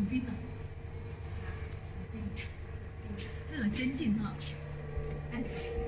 很冰的，这很先进哈。哎。